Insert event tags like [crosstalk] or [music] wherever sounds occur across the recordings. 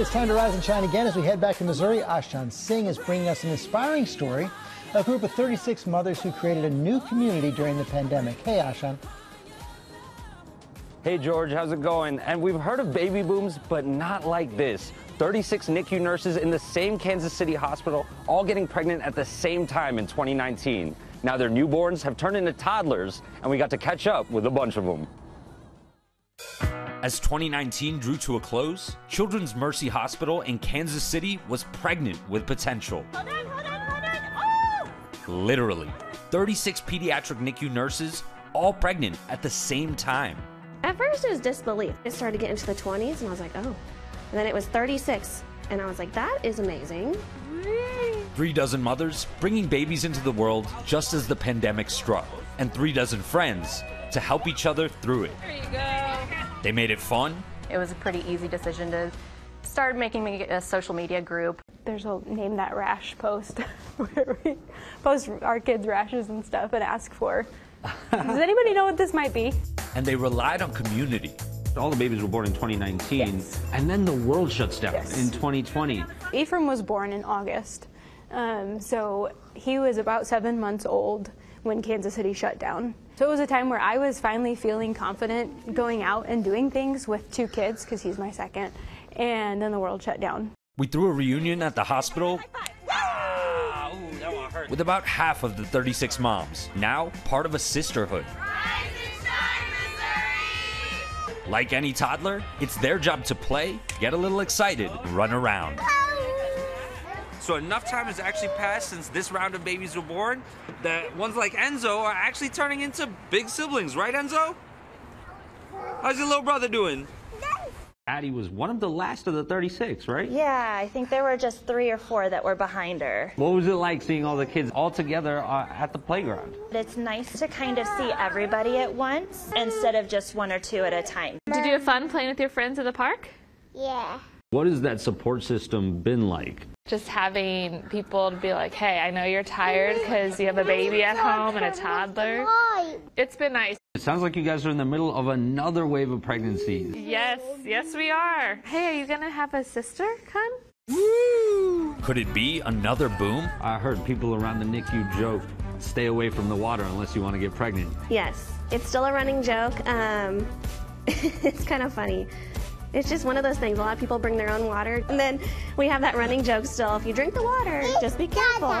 It's time to rise and shine again as we head back to Missouri. Ashan Singh is bringing us an inspiring story. A group of 36 mothers who created a new community during the pandemic. Hey, Ashan. Hey, George, how's it going? And we've heard of baby booms, but not like this. 36 NICU nurses in the same Kansas City hospital, all getting pregnant at the same time in 2019. Now their newborns have turned into toddlers, and we got to catch up with a bunch of them. As 2019 drew to a close, Children's Mercy Hospital in Kansas City was pregnant with potential. Hold on, hold on, hold on. Oh! Literally, 36 pediatric NICU nurses, all pregnant at the same time. At first, it was disbelief. It started to get into the 20s, and I was like, oh. And then it was 36, and I was like, that is amazing. Three dozen mothers bringing babies into the world just as the pandemic struck, and three dozen friends to help each other through it. There you go. They made it fun, It was a pretty easy decision to start making a social media group. There's a name that rash post [laughs] where we post our kids' rashes and stuff and ask for. Does [laughs] anybody know what this might be? and they relied on community. All the babies were born in 2019, Yes. and then the world shuts down Yes. in 2020. Ephraim was born in August, um, so he was about seven months old when Kansas City shut down. So it was a time where I was finally feeling confident going out and doing things with two kids because he's my second, and then the world shut down. We threw a reunion at the hospital with about half of the 36 moms, now part of a sisterhood. Like any toddler, it's their job to play, get a little excited, run around. So enough time has actually passed since this round of babies were born that ones like Enzo are actually turning into big siblings, right, Enzo? How's your little brother doing? Addie was one of the last of the 36, right? Yeah, I think there were just three or four that were behind her. What was it like seeing all the kids all together uh, at the playground? It's nice to kind of see everybody at once instead of just one or two at a time. Did you have fun playing with your friends at the park? Yeah. What has that support system been like? Just having people to be like, hey, I know you're tired because you have a baby at home and a toddler. It's been nice. It sounds like you guys are in the middle of another wave of pregnancies. Yes, yes, we are. Hey, are you going to have a sister come? Could it be another boom? I heard people around the NICU joke, stay away from the water unless you want to get pregnant. Yes, it's still a running joke. Um, [laughs] it's kind of funny. It's just one of those things. A lot of people bring their own water, and then we have that running joke still. If you drink the water, just be careful.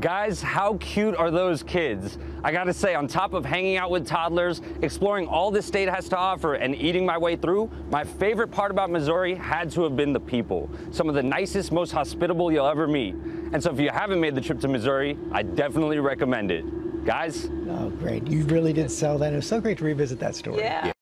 Guys, how cute are those kids? I gotta say, on top of hanging out with toddlers, exploring all this state has to offer, and eating my way through, my favorite part about Missouri had to have been the people. Some of the nicest, most hospitable you'll ever meet. And so if you haven't made the trip to Missouri, I definitely recommend it. Guys, Oh, great. You really did sell that. It was so great to revisit that story. Yeah.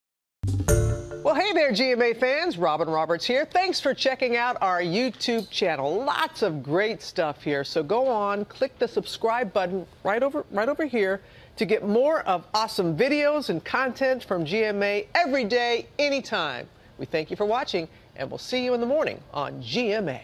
Well, hey there, GMA fans. Robin Roberts here. Thanks for checking out our YouTube channel. Lots of great stuff here. So go on, click the subscribe button right over right over here to get more of awesome videos and content from GMA every day, anytime. We thank you for watching, and we'll see you in the morning on GMA.